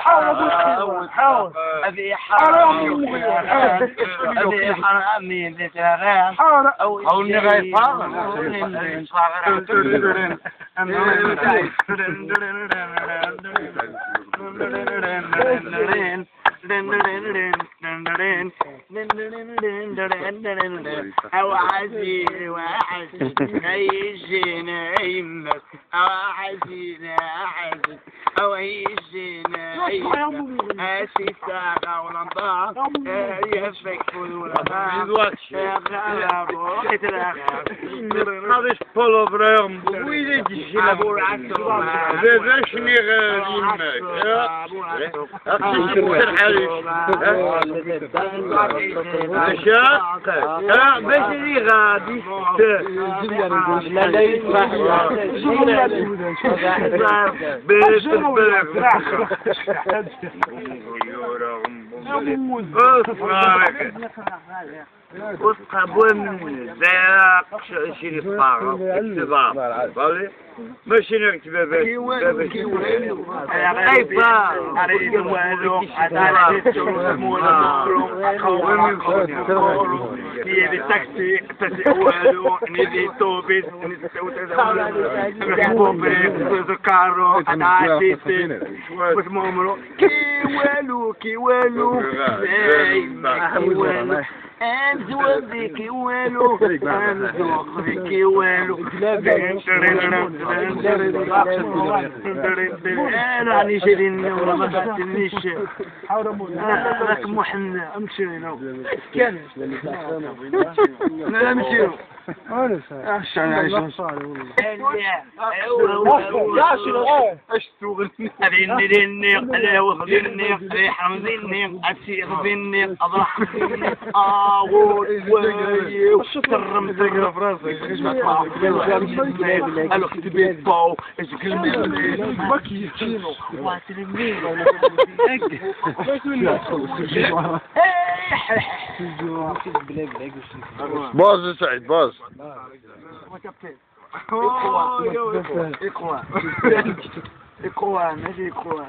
حاول حاول أبي حرام أبي حرامي ذكرى أو نغي أو عزيز وعزيز هيجينا يمك أو عزيز عزيز أو هيجينا يمك هاسي ساقة ولا نضاع يفك ولا يا غلب وحيت هذا فولو براهم وين تجي أبو العسل باش نغير يمك عشاق باش اللي غادي يسمح باش وسط بوين زاق شي صار اكتبار فهمتي ماشي نكتب باش كيف أريد والو شفتنيش راك محنا امشي كان لا نمشيو أذني ذني أنا وخذني ريحة ذني أسير ذني أضرح ذني أقول ويو ترم تقرا في راسك إيش ما تطلع قالوا اختبيت باو إيش كلمة باكي تشينو واتلمي باز سعيد باز. إخوان إخوان ماشي يا إخوان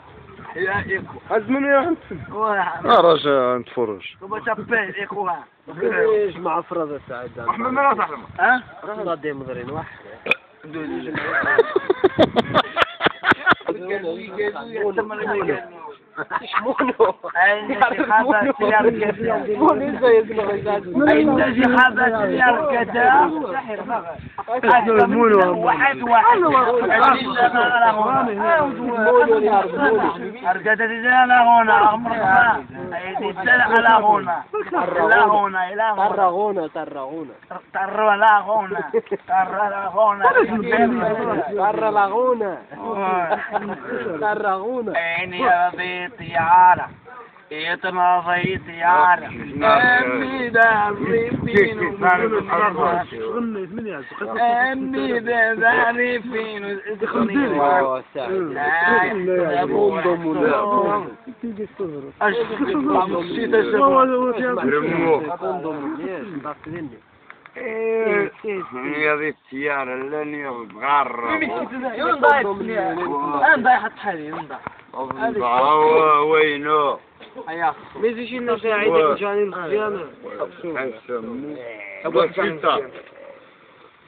أزمن يا نتفرج. تبين إخوان إيش مع سعيد أحمد ما راح ها فرادة مدرين واحد أين شخابة سيارة واحد واحد. أرجعت الزنا هنا. أمرنا الزنا على هنا. لا هنا. إلى هنا. طرغونا طرغونا ترى لا هنا. ترى لا هنا. طر لاغونا طرغونا عيني أبي طيارة يتناضي طيارة أمي داري فينو. أمي داري فينو. واو سعيد هي ذي السيارة اللي بغرب أنا ضايح حالي وينو ميزي شي سعيد جاني مزيانة حسمو أبو الشتا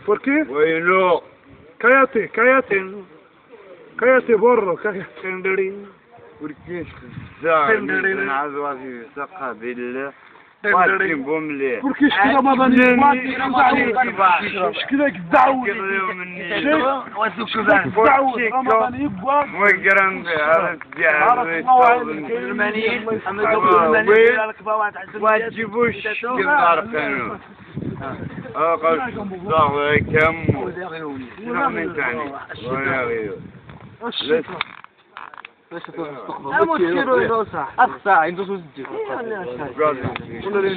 Perché? وينو Cállate, cállate. Cállate, borro, cállate. وركيش الزعر نعزو في سقها بالله. واتين بوملي Porque isto é uma Isto que دعوة قريو مني دعوة رمضان يبغى وقرن بها الدعاء كنار كانوا أقل صعب كم من تاني ولا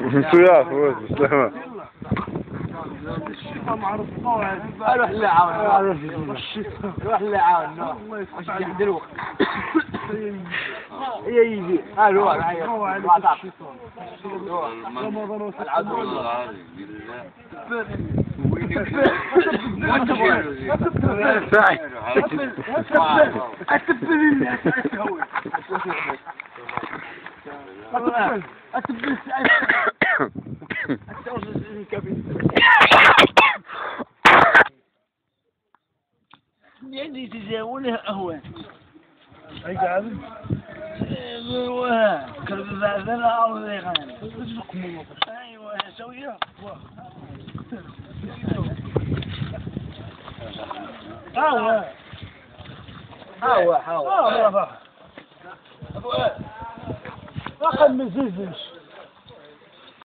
غيره يا فوز بسلامة روح اللي عاون روح اللي عاون مش يحد الوقت هي يجي ها روح رمضان سعيد يدي تجاونه أهوان أيوه أيوه هاو هاو. هاو هاو. ما خد مزيزش.